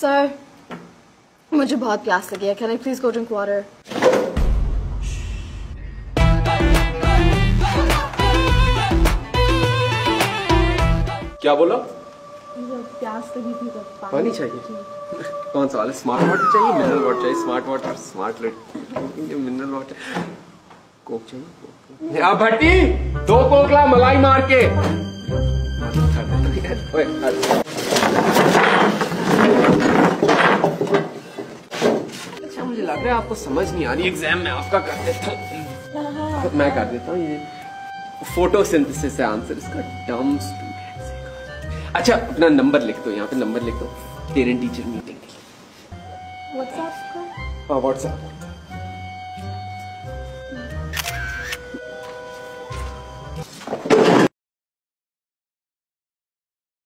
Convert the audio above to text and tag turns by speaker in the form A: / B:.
A: Sir मुझे बहुत प्यास लगी है। Can I please go drink water
B: क्या बोला?
A: प्यास लगी थी तो
B: पानी चाहिए। कौन सा वाला स्मार्ट वाटर चाहिए मिनरल वाटर चाहिए। Smart water smart mineral water coke चाहिए। या भट्टी दो कोकला मलाई मार के ओए, अच्छा मुझे लग रहा है आपको समझ नहीं आ रही। एग्ज़ाम में आपका कर देता हूँ। मैं कर देता हूँ ये। फोटोसिंथेसिस है आंसर इसका डम स्टूडेंट से अच्छा अपना नंबर लिख दो यहाँ पे नंबर लिख दो। पेरेंट टीचर मीटिंग के लिए।
A: व्हाट्सएप
B: हाँ व्हाट्सएप